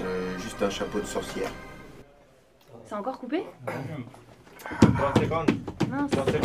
Euh, juste un chapeau de sorcière. C'est encore coupé 30 secondes. Mince. 30 secondes.